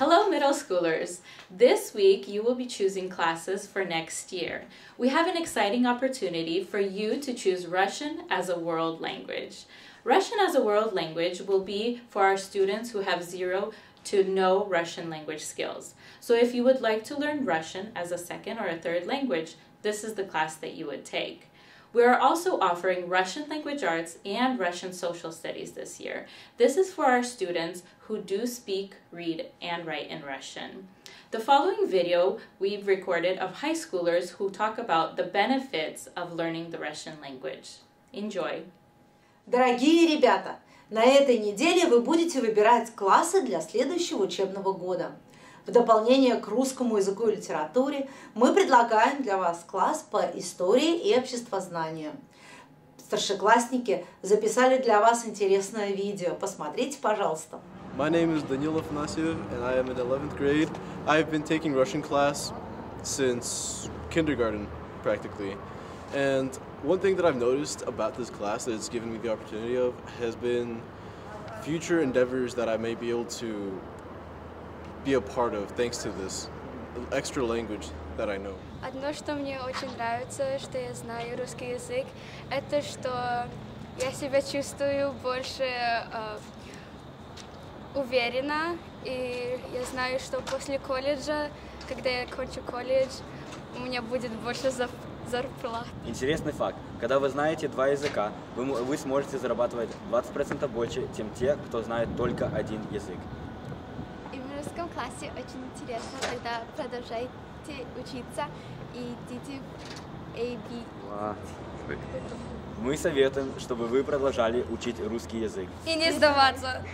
Hello, middle schoolers. This week you will be choosing classes for next year. We have an exciting opportunity for you to choose Russian as a world language. Russian as a world language will be for our students who have zero to no Russian language skills. So if you would like to learn Russian as a second or a third language, this is the class that you would take. We are also offering Russian language arts and Russian social studies this year. This is for our students who do speak, read, and write in Russian. The following video we've recorded of high schoolers who talk about the benefits of learning the Russian language. Enjoy! Дорогие ребята, на этой неделе вы будете выбирать классы для следующего учебного года. В дополнение к русскому языку и литературе мы предлагаем для вас класс по истории и обществознанию. Старшеклассники записали для вас интересное видео. Посмотрите, пожалуйста. My name is Danil Afanasyev and I am in 11th grade. I have been taking Russian class since kindergarten, practically. And one thing that I've noticed about this class that it's given me the opportunity of has been future endeavors that I may be able to be a part of thanks to this extra language that I know. Одно, что мне очень нравится, что я знаю русский язык, это что я себя чувствую больше э, уверенно, и я знаю, что после колледжа, когда я кончу колледж, у меня будет больше за- зарплат. Интересный факт. Когда вы знаете два языка, вы, вы сможете зарабатывать 20% больше, чем те, кто знает только один язык. Русском классе очень интересно, когда продолжаете учиться и идите в AB. Мы советуем, чтобы вы продолжали учить русский язык. И не сдаваться.